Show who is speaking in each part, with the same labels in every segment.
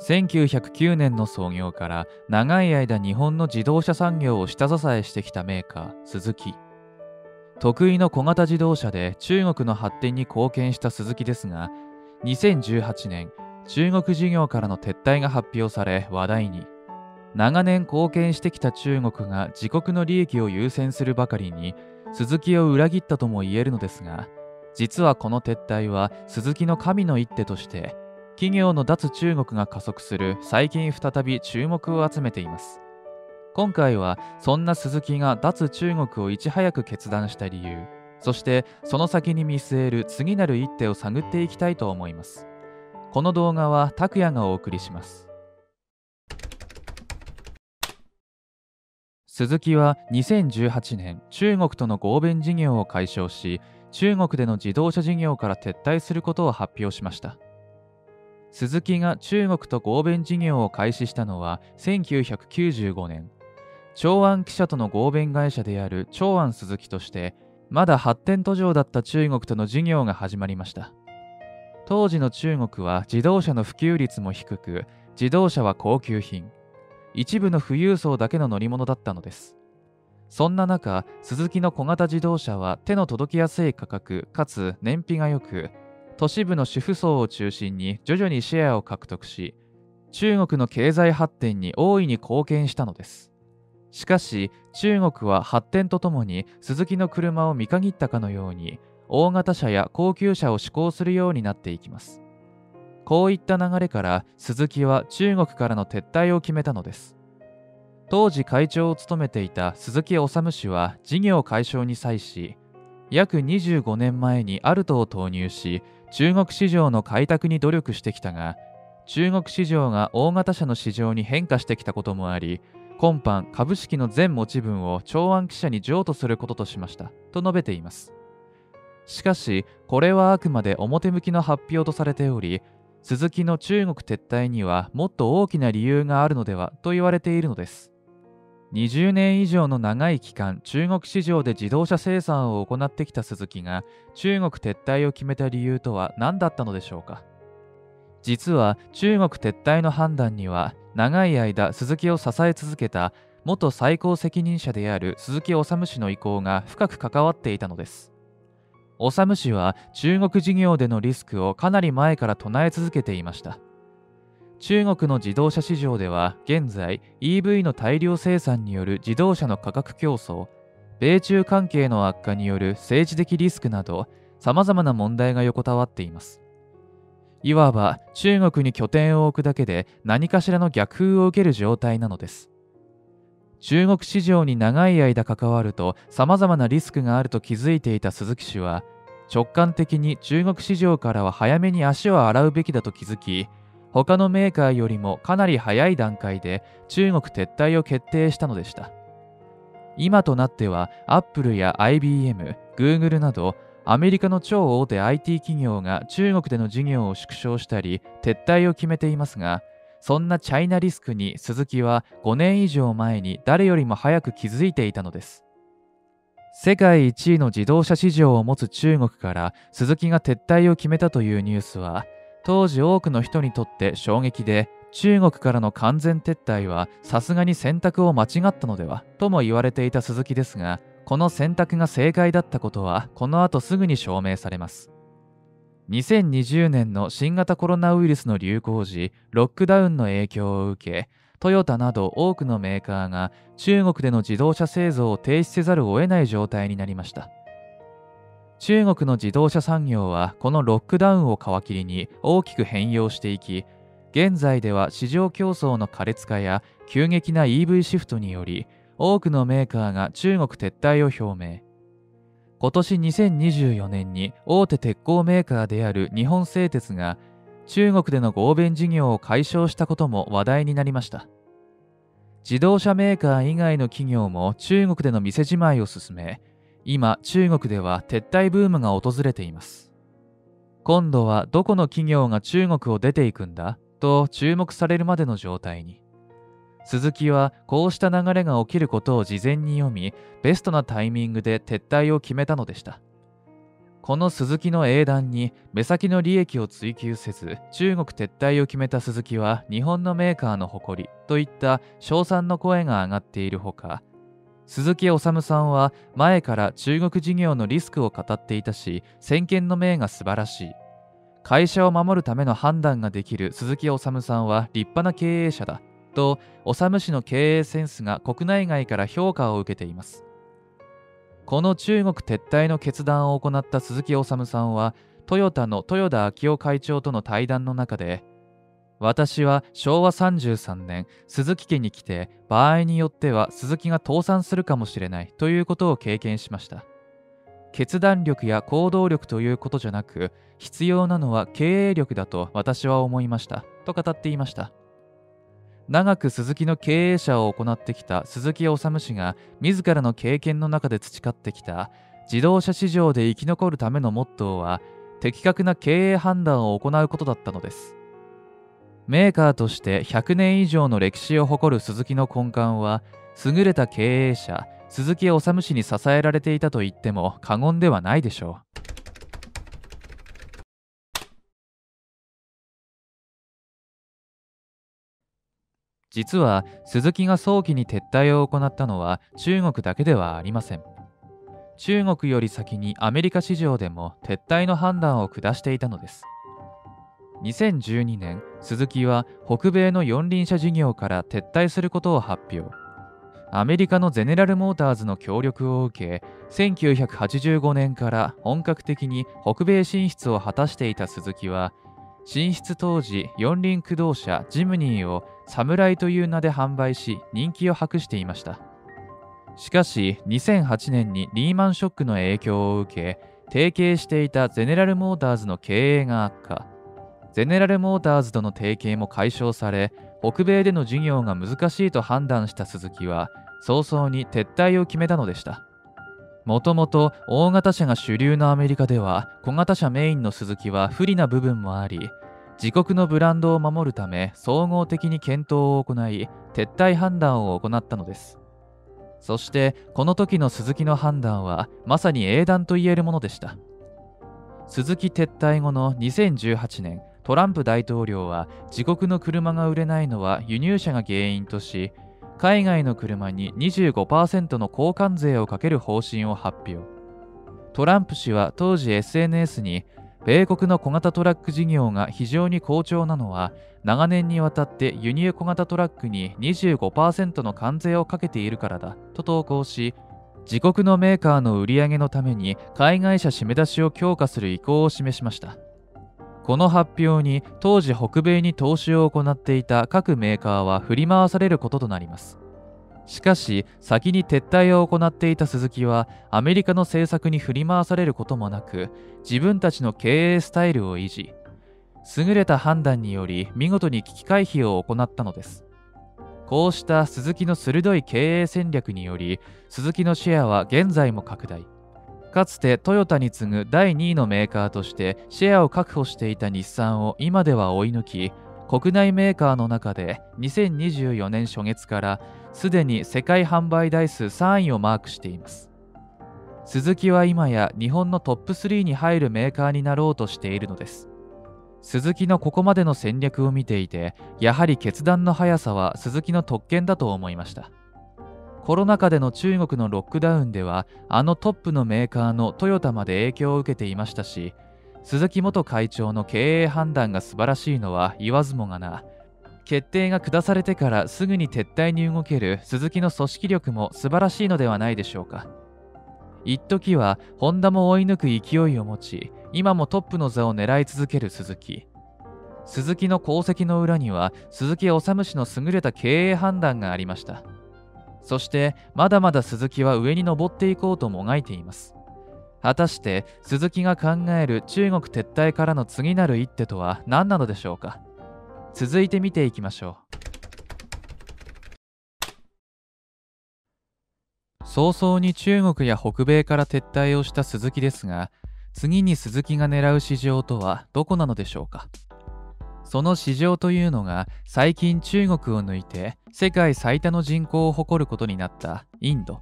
Speaker 1: 1909年の創業から長い間日本の自動車産業を下支えしてきたメーカー鈴木得意の小型自動車で中国の発展に貢献した鈴木ですが2018年中国事業からの撤退が発表され話題に。長年貢献してきた中国が自国の利益を優先するばかりに鈴木を裏切ったとも言えるのですが実はこの撤退は鈴木の神の一手として企業の脱中国が加速する最近再び注目を集めています。今回はそんな鈴木が脱中国をいち早く決断した理由そしてその先に見据える次なる一手を探っていきたいと思います。この動画は拓也がお送りします。鈴木は2018年中国との合弁事業を解消し中国での自動車事業から撤退することを発表しました。鈴木が中国と合弁事業を開始したのは1995年。長安汽車との合弁会社である長安鈴木としてまだ発展途上だった中国との事業が始まりました。当時の中国は自動車の普及率も低く自動車は高級品。一部の富裕層だけの乗り物だったのです。そんな中鈴木の小型自動車は手の届きやすい価格かつ燃費が良く都市部の主婦層を中心に徐々にシェアを獲得し中国の経済発展に大いに貢献したのです。しかし中国は発展とともに鈴木の車を見限ったかのように大型車や高級車を志向するようになっていきます。こういった流れから鈴木は中国からの撤退を決めたのです。当時会長を務めていた鈴木治氏は事業解消に際し約25年前にアルトを投入し中国市場の開拓に努力してきたが中国市場が大型車の市場に変化してきたこともあり今般株式の全持ち分を長安記者に譲渡することとしましたと述べています。しかしこれはあくまで表向きの発表とされており鈴木の中国撤退にはもっと大きな理由があるのではと言われているのです。20年以上の長い期間中国市場で自動車生産を行ってきた鈴木が中国撤退を決めた理由とは何だったのでしょうか？実は中国撤退の判断には長い間鈴木を支え続けた元最高責任者である鈴木治氏の意向が深く関わっていたのです。治氏は中国事業でのリスクをかなり前から唱え続けていました。中国の自動車市場では現在 EV の大量生産による自動車の価格競争米中関係の悪化による政治的リスクなど様々な問題が横たわっています。いわば中国に拠点を置くだけで何かしらの逆風を受ける状態なのです。中国市場に長い間関わると様々なリスクがあると気づいていた鈴木氏は直感的に中国市場からは早めに足を洗うべきだと気づき他のメーカーよりもかなり早い段階で中国撤退を決定したのでした。今となってはアップルや IBM、Google などアメリカの超大手 IT 企業が中国での事業を縮小したり撤退を決めていますがそんなチャイナリスクに鈴木は5年以上前に誰よりも早く気づいていたのです。世界一位の自動車市場を持つ中国から鈴木が撤退を決めたというニュースは当時多くの人にとって衝撃で中国からの完全撤退はさすがに選択を間違ったのではとも言われていた鈴木ですがこの選択が正解だったことはこの後すぐに証明されます。2020年の新型コロナウイルスの流行時ロックダウンの影響を受けトヨタなど多くのメーカーが中国での自動車製造を停止せざるを得ない状態になりました。中国の自動車産業はこのロックダウンを皮切りに大きく変容していき現在では市場競争の苛烈化や急激な EV シフトにより多くのメーカーが中国撤退を表明。今年2024年に大手鉄鋼メーカーである日本製鉄が中国での合弁事業を解消したことも話題になりました。自動車メーカー以外の企業も中国での店じまいを進め今中国では撤退ブームが訪れています。今度はどこの企業が中国を出ていくんだ？と注目されるまでの状態に。鈴木はこうした流れが起きることを事前に読みベストなタイミングで撤退を決めたのでした。この鈴木の英断に目先の利益を追求せず中国撤退を決めた鈴木は日本のメーカーの誇りといった称賛の声が上がっているほか鈴木治さんは前から中国事業のリスクを語っていたし先見の明が素晴らしい。会社を守るための判断ができる鈴木治さんは立派な経営者だと治氏の経営センスが国内外から評価を受けています。この中国撤退の決断を行った鈴木治さんはトヨタの豊田昭夫会長との対談の中で私は昭和33年鈴木家に来て場合によっては鈴木が倒産するかもしれないということを経験しました。決断力や行動力ということじゃなく必要なのは経営力だと私は思いましたと語っていました。長く鈴木の経営者を行ってきた鈴木治氏が自らの経験の中で培ってきた自動車市場で生き残るためのモットーは的確な経営判断を行うことだったのです。メーカーとして100年以上の歴史を誇る鈴木の根幹は優れた経営者鈴木治氏に支えられていたと言っても過言ではないでしょう。実は鈴木が早期に撤退を行ったのは中国だけではありません。中国より先にアメリカ市場でも撤退の判断を下していたのです。2012年鈴木は北米の四輪車事業から撤退することを発表。アメリカのゼネラルモーターズの協力を受け1985年から本格的に北米進出を果たしていた鈴木は進出当時四輪駆動車ジムニーを侍という名で販売し人気を博していました。しかし2008年にリーマンショックの影響を受け提携していたゼネラルモーターズの経営が悪化。ゼネラルモーターズとの提携も解消され北米での事業が難しいと判断した鈴木は早々に撤退を決めたのでした。もともと大型車が主流のアメリカでは小型車メインの鈴木は不利な部分もあり自国のブランドを守るため総合的に検討を行い撤退判断を行ったのです。そしてこの時の鈴木の判断はまさに英断と言えるものでした。鈴木撤退後の2018年トランプ大統領は自国の車が売れないのは輸入車が原因とし海外の車に25%の交換税をかける方針を発表。トランプ氏は当時 SNS に米国の小型トラック事業が非常に好調なのは長年にわたって輸入小型トラックに25%の関税をかけているからだと投稿し自国のメーカーの売り上げのために海外車締め出しを強化する意向を示しました。この発表に当時北米に投資を行っていた各メーカーは振り回されることとなります。しかし先に撤退を行っていた鈴木はアメリカの政策に振り回されることもなく自分たちの経営スタイルを維持。優れた判断により見事に危機回避を行ったのです。こうした鈴木の鋭い経営戦略により鈴木のシェアは現在も拡大。かつてトヨタに次ぐ第2位のメーカーとしてシェアを確保していた日産を今では追い抜き国内メーカーの中で2024年初月からすでに世界販売台数3位をマークしています。鈴木は今や日本のトップ3に入るメーカーになろうとしているのです。鈴木のここまでの戦略を見ていてやはり決断の速さは鈴木の特権だと思いました。コロナ禍での中国のロックダウンではあのトップのメーカーのトヨタまで影響を受けていましたし鈴木元会長の経営判断が素晴らしいのは言わずもがな決定が下されてからすぐに撤退に動ける鈴木の組織力も素晴らしいのではないでしょうか。一時はホンダも追い抜く勢いを持ち今もトップの座を狙い続ける鈴木。鈴木の功績の裏には鈴木治氏の優れた経営判断がありました。そしてまだまだ鈴木は上に登っていこうともがいています。果たして鈴木が考える中国撤退からの次なる一手とは何なのでしょうか。続いて見ていきましょう。早々に中国や北米から撤退をした鈴木ですが次に鈴木が狙う市場とはどこなのでしょうか。その市場というのが最近中国を抜いて世界最多の人口を誇ることになったインド。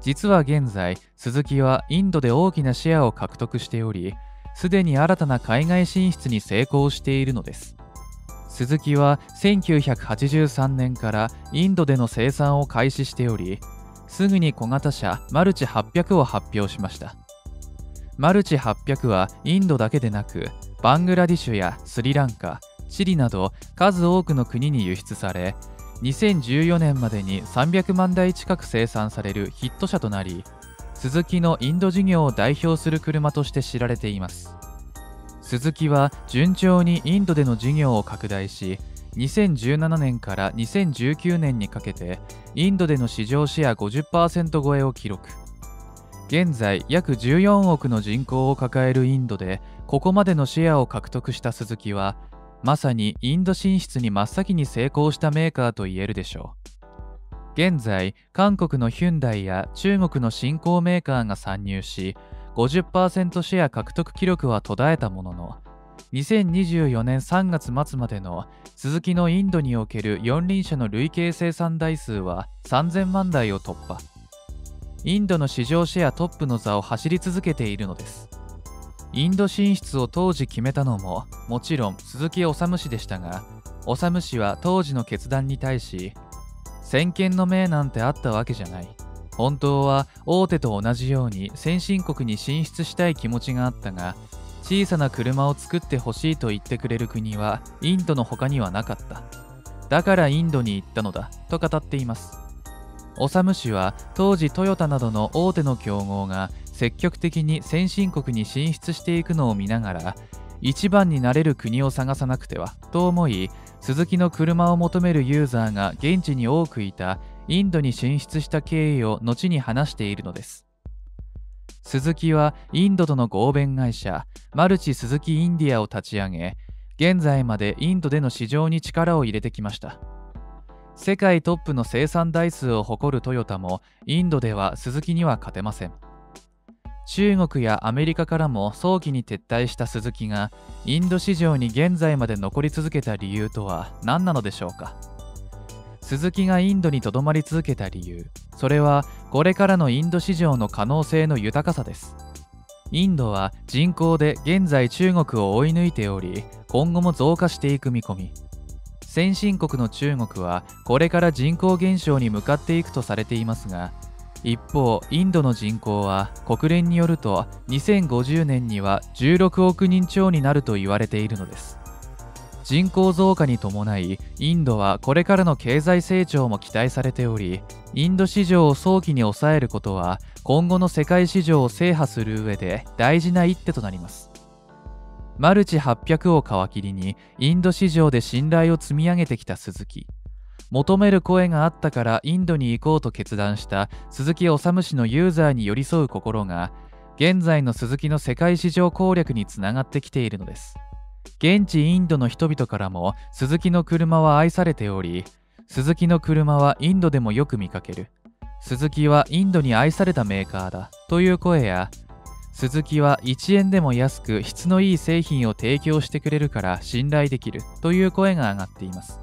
Speaker 1: 実は現在スズキはインドで大きなシェアを獲得しておりすでに新たな海外進出に成功しているのです。スズキは1983年からインドでの生産を開始しておりすぐに小型車マルチ800を発表しました。マルチ800はインドだけでなくバングラディシュやスリランカチリなど数多くの国に輸出され2014年までに300万台近く生産されるヒット車となりスズキのインド事業を代表する車として知られています。スズキは順調にインドでの事業を拡大し2017年から2019年にかけてインドでの市場シェア50%超えを記録。現在約14億の人口を抱えるインドでここまでのシェアを獲得したスズキはまさにインド進出に真っ先に成功したメーカーと言えるでしょう。現在韓国のヒュンダイや中国の新興メーカーが参入し50%シェア獲得記録は途絶えたものの2024年3月末までのスズキのインドにおける四輪車の累計生産台数は3000万台を突破。インドの市場シェアトップの座を走り続けているのです。インド進出を当時決めたのももちろん鈴木治氏でしたが治氏は当時の決断に対し先見の明なんてあったわけじゃない。本当は大手と同じように先進国に進出したい気持ちがあったが小さな車を作ってほしいと言ってくれる国はインドの他にはなかった。だからインドに行ったのだと語っています。オサム氏は当時トヨタなどの大手の競合が積極的に先進国に進出していくのを見ながら一番になれる国を探さなくてはと思いスズキの車を求めるユーザーが現地に多くいたインドに進出した経緯を後に話しているのです。スズキはインドとの合弁会社マルチスズキインディアを立ち上げ現在までインドでの市場に力を入れてきました。世界トップの生産台数を誇るトヨタもインドではスズキには勝てません。中国やアメリカからも早期に撤退したスズキがインド市場に現在まで残り続けた理由とは何なのでしょうか。スズキがインドにとどまり続けた理由。それはこれからのインド市場の可能性の豊かさです。インドは人口で現在中国を追い抜いており今後も増加していく見込み。先進国の中国はこれから人口減少に向かっていくとされていますが一方インドの人口は国連によると2050年には16億人超になると言われているのです。人口増加に伴いインドはこれからの経済成長も期待されておりインド市場を早期に抑えることは今後の世界市場を制覇する上で大事な一手となります。マルチ800を皮切りにインド市場で信頼を積み上げてきた鈴木。求める声があったからインドに行こうと決断した鈴木治氏のユーザーに寄り添う心が現在の鈴木の世界市場攻略につながってきているのです。現地インドの人々からも鈴木の車は愛されており鈴木の車はインドでもよく見かける。鈴木はインドに愛されたメーカーだという声や鈴木は1円でも安く質のいい製品を提供してくれるから信頼できるという声が上がっています。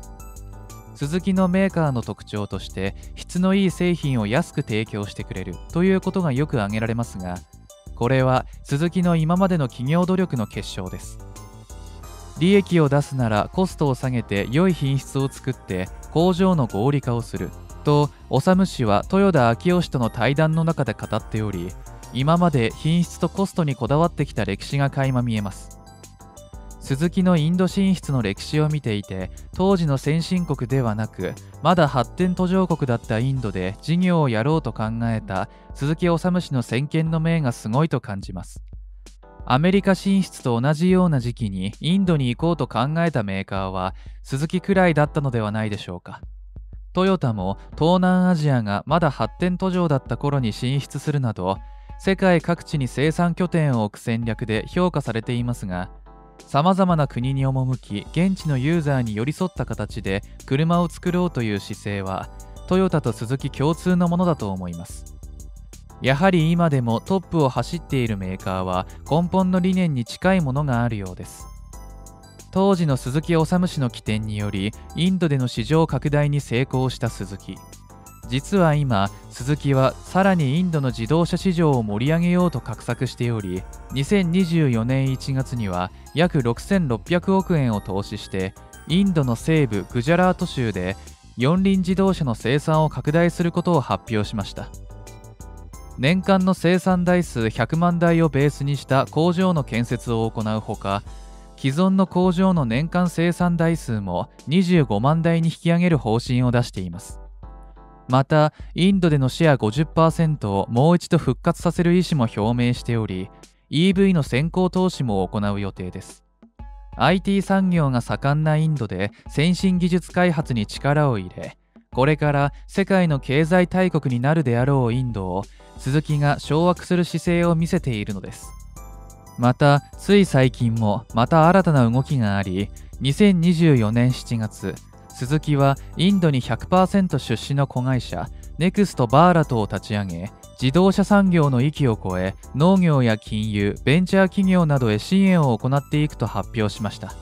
Speaker 1: スズキのメーカーの特徴として質のいい製品を安く提供してくれるということがよく挙げられますがこれはスズキの今までの企業努力の結晶です。利益を出すならコストを下げて良い品質を作って工場の合理化をすると修氏は豊田昭夫氏との対談の中で語っており今まで品質とコストにこだわってきた歴史が垣間見えます。鈴木のインド進出の歴史を見ていて当時の先進国ではなくまだ発展途上国だったインドで事業をやろうと考えた鈴木治氏の先見の明がすごいと感じます。アメリカ進出と同じような時期にインドに行こうと考えたメーカーは鈴木くらいだったのではないでしょうか。トヨタも東南アジアがまだ発展途上だった頃に進出するなど世界各地に生産拠点を置く戦略で評価されていますがさまざまな国に赴き現地のユーザーに寄り添った形で車を作ろうという姿勢はトヨタとスズキ共通のものだと思います。やはり今でもトップを走っているメーカーは根本の理念に近いものがあるようです。当時の鈴木治氏の起点によりインドでの市場拡大に成功した鈴木実は今スズキはさらにインドの自動車市場を盛り上げようと画策しており2024年1月には約6600億円を投資してインドの西部グジャラート州で四輪自動車の生産を拡大することを発表しました。年間の生産台数100万台をベースにした工場の建設を行うほか既存の工場の年間生産台数も25万台に引き上げる方針を出しています。またインドでのシェア50%をもう一度復活させる意思も表明しており EV の先行投資も行う予定です。IT 産業が盛んなインドで先進技術開発に力を入れこれから世界の経済大国になるであろうインドを鈴木が掌握する姿勢を見せているのです。またつい最近もまた新たな動きがあり2024年7月鈴木はインドに100%出資の子会社ネクストバーラトを立ち上げ自動車産業の域を超え農業や金融ベンチャー企業などへ支援を行っていくと発表しました。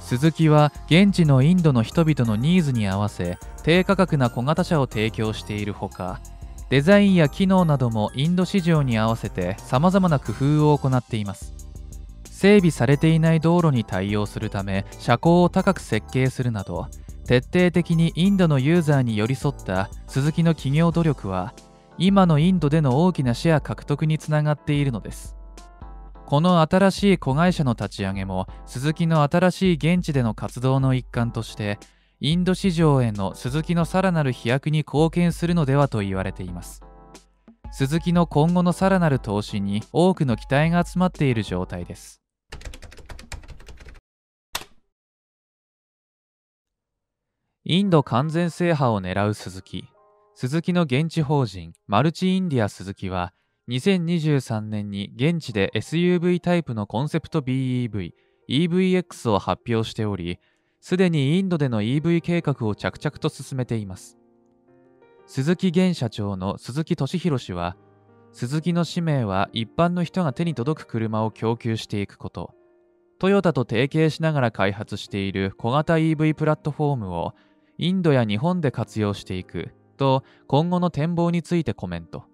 Speaker 1: 鈴木は現地のインドの人々のニーズに合わせ低価格な小型車を提供しているほかデザインや機能などもインド市場に合わせて様々な工夫を行っています。整備されていない道路に対応するため車高を高く設計するなど徹底的にインドのユーザーに寄り添った鈴木の企業努力は今のインドでの大きなシェア獲得につながっているのです。この新しい子会社の立ち上げも鈴木の新しい現地での活動の一環としてインド市場への鈴木のさらなる飛躍に貢献するのではと言われています。鈴木の今後のさらなる投資に多くの期待が集まっている状態です。インド完全制覇を狙う鈴木。鈴木の現地法人マルチインディア鈴木は2023年に現地で SUV タイプのコンセプト BEV EVX を発表しておりすでにインドでの EV 計画を着々と進めています。鈴木現社長の鈴木俊弘氏は鈴木の使命は一般の人が手に届く車を供給していくことトヨタと提携しながら開発している小型 EV プラットフォームをインドや日本で活用していくと今後の展望についてコメント。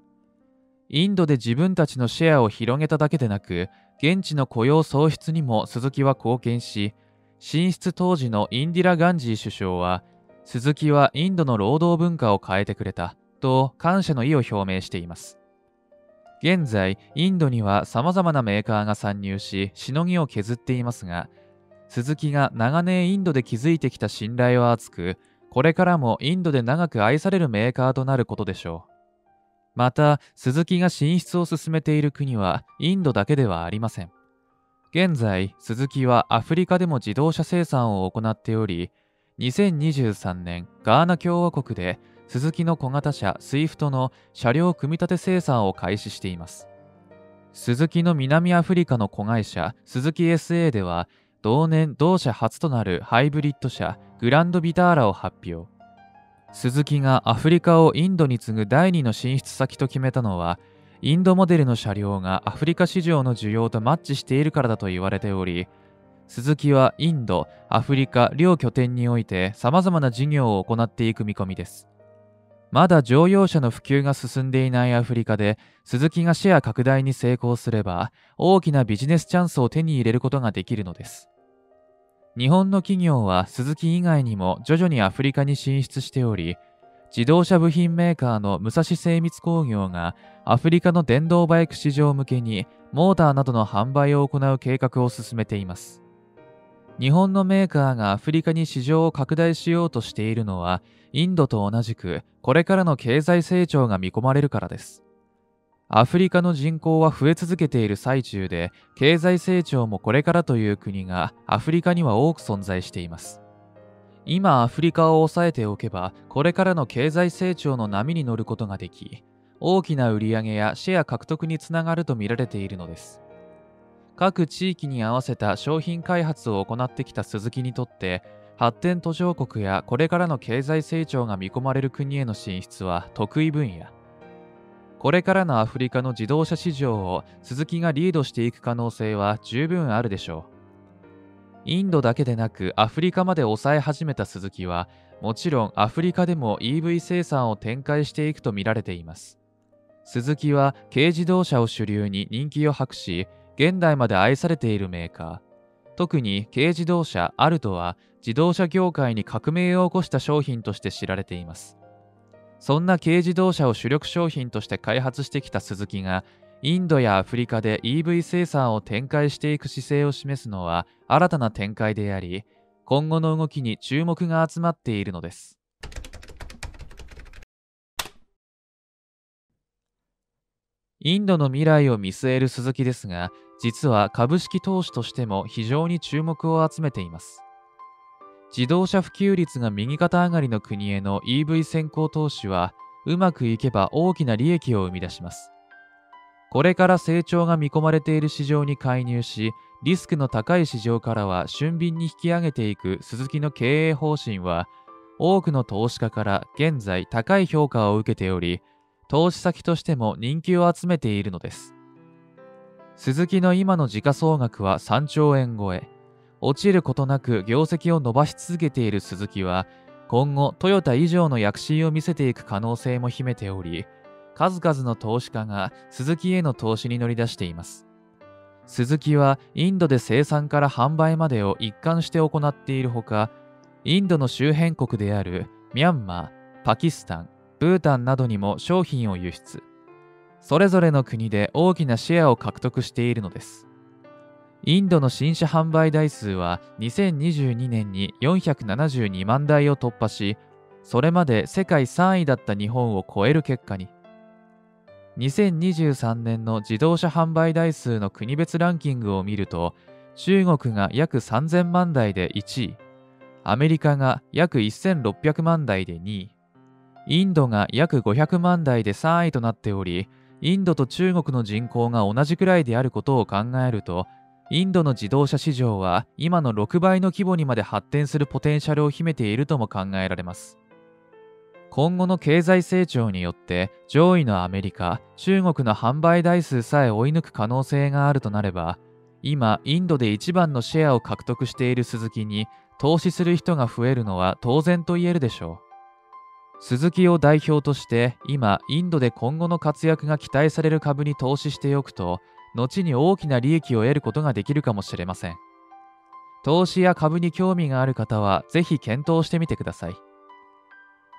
Speaker 1: インドで自分たちのシェアを広げただけでなく現地の雇用創出にも鈴木は貢献し進出当時のインディラ・ガンジー首相は鈴木はインドの労働文化を変えてくれたと感謝の意を表明しています。現在インドには様々なメーカーが参入ししのぎを削っていますが鈴木が長年インドで築いてきた信頼は厚くこれからもインドで長く愛されるメーカーとなることでしょう。また、鈴木が進出を進めている国はインドだけではありません。現在、鈴木はアフリカでも自動車生産を行っており、2023年、ガーナ共和国でスズキの小型車スイフトの車両組み立て生産を開始しています。スズキの南アフリカの子会社、鈴木 SA では、同年同社初となるハイブリッド車グランドビターラを発表。スズキがアフリカをインドに次ぐ第2の進出先と決めたのはインドモデルの車両がアフリカ市場の需要とマッチしているからだと言われておりスズキはインド、アフリカ両拠点において様々な事業を行っていく見込みです。まだ乗用車の普及が進んでいないアフリカで鈴木がシェア拡大に成功すれば大きなビジネスチャンスを手に入れることができるのです日本の企業は鈴木以外にも徐々にアフリカに進出しており、自動車部品メーカーの武蔵精密工業がアフリカの電動バイク市場向けにモーターなどの販売を行う計画を進めています。日本のメーカーがアフリカに市場を拡大しようとしているのは、インドと同じくこれからの経済成長が見込まれるからです。アフリカの人口は増え続けている最中で、経済成長もこれからという国がアフリカには多く存在しています。今アフリカを抑えておけば、これからの経済成長の波に乗ることができ、大きな売り上げやシェア獲得につながると見られているのです。各地域に合わせた商品開発を行ってきた鈴木にとって、発展途上国やこれからの経済成長が見込まれる国への進出は得意分野。これからのアフリカの自動車市場を鈴木がリードしていく可能性は十分あるでしょう。インドだけでなくアフリカまで抑え始めた鈴木はもちろんアフリカでも EV 生産を展開していくとみられています鈴木は軽自動車を主流に人気を博し現代まで愛されているメーカー特に軽自動車アルトは自動車業界に革命を起こした商品として知られていますそんな軽自動車を主力商品として開発してきた鈴木がインドやアフリカで EV 生産を展開していく姿勢を示すのは新たな展開であり、今後の動きに注目が集まっているのです。インドの未来を見据える鈴木ですが、実は株式投資としても非常に注目を集めています。自動車普及率が右肩上がりの国への EV 先行投資は、うまくいけば大きな利益を生み出します。これから成長が見込まれている市場に介入し、リスクの高い市場からは俊敏に引き上げていく鈴木の経営方針は、多くの投資家から現在高い評価を受けており、投資先としても人気を集めているのです。鈴木の今の時価総額は3兆円超え。落ちることなく業績を伸ばし続けている鈴木は、今後トヨタ以上の躍進を見せていく可能性も秘めており、数々の投資家が鈴木への投資に乗り出しています。鈴木はインドで生産から販売までを一貫して行っているほか、インドの周辺国であるミャンマー、パキスタン、ブータンなどにも商品を輸出。それぞれの国で大きなシェアを獲得しているのです。インドの新車販売台数は2022年に472万台を突破し、それまで世界3位だった日本を超える結果に。2023年の自動車販売台数の国別ランキングを見ると中国が約3000万台で1位アメリカが約1600万台で2位インドが約500万台で3位となっておりインドと中国の人口が同じくらいであることを考えるとインドの自動車市場は今の6倍の規模にまで発展するポテンシャルを秘めているとも考えられます今後の経済成長によって上位のアメリカ、中国の販売台数さえ追い抜く可能性があるとなれば、今、インドで一番のシェアを獲得している鈴木に投資する人が増えるのは当然と言えるでしょう。鈴木を代表として今、インドで今後の活躍が期待される株に投資しておくと、後に大きな利益を得ることができるかもしれません。投資や株に興味がある方は、ぜひ検討してみてください。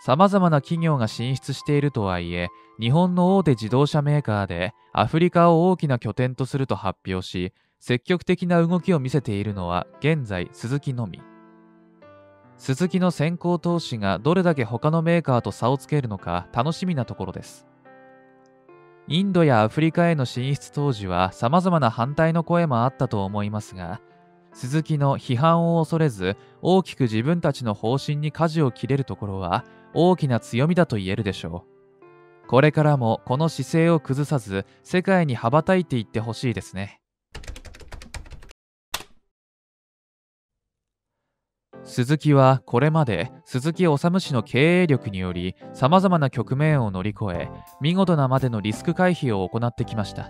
Speaker 1: 様々な企業が進出しているとはいえ、日本の大手自動車メーカーでアフリカを大きな拠点とすると発表し、積極的な動きを見せているのは現在鈴木のみ。鈴木の先行投資がどれだけ他のメーカーと差をつけるのか楽しみなところです。インドやアフリカへの進出当時は様々な反対の声もあったと思いますが、鈴木の批判を恐れず大きく自分たちの方針に舵を切れるところは大きな強みだと言えるでしょう。これからもこの姿勢を崩さず世界に羽ばたいていってほしいですね。鈴木はこれまで鈴木治氏の経営力により様々な局面を乗り越え見事なまでのリスク回避を行ってきました。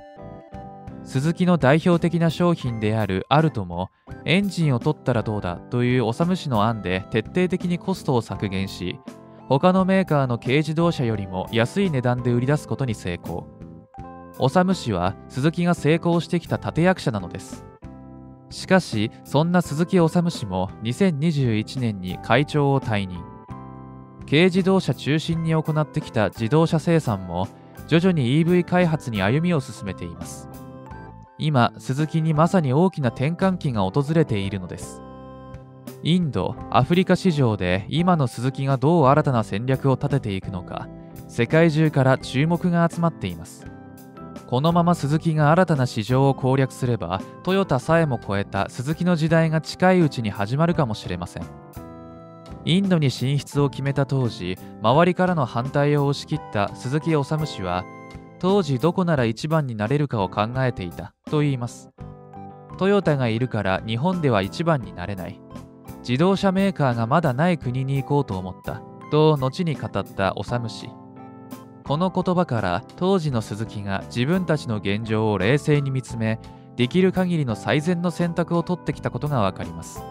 Speaker 1: 鈴木の代表的な商品であるアルトもエンジンを取ったらどうだという治氏の案で徹底的にコストを削減し他のメーカーの軽自動車よりも安い値段で売り出すことに成功。修氏は鈴木が成功してきた立役者なのです。しかしそんな鈴木治氏も2021年に会長を退任。軽自動車中心に行ってきた自動車生産も徐々に EV 開発に歩みを進めています。今鈴木にまさに大きな転換期が訪れているのです。インド、アフリカ市場で今の鈴木がどう新たな戦略を立てていくのか、世界中から注目が集まっています。このまま鈴木が新たな市場を攻略すれば、トヨタさえも超えた鈴木の時代が近いうちに始まるかもしれません。インドに進出を決めた当時、周りからの反対を押し切った鈴木治氏は、当時どこなら一番になれるかを考えていたと言います。トヨタがいるから日本では一番になれない。自動車メーカーがまだない国に行こうと思ったと後に語った修氏この言葉から当時の鈴木が自分たちの現状を冷静に見つめできる限りの最善の選択を取ってきたことがわかります。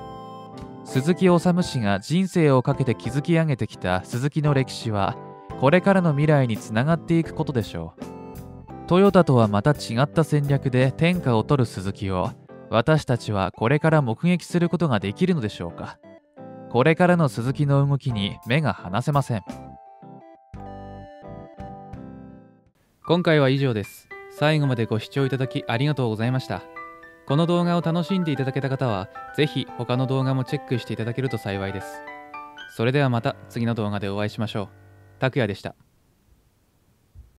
Speaker 1: 鈴木治氏が人生をかけて築き上げてきた鈴木の歴史はこれからの未来につながっていくことでしょう。トヨタとはまた違った戦略で天下を取る鈴木を私たちはこれから目撃することができるのでしょうか。これからの鈴木の動きに目が離せません。今回は以上です。最後までご視聴いただきありがとうございました。この動画を楽しんでいただけた方は是非他の動画もチェックしていただけると幸いです。それではまた次の動画でお会いしましょう。拓也でした。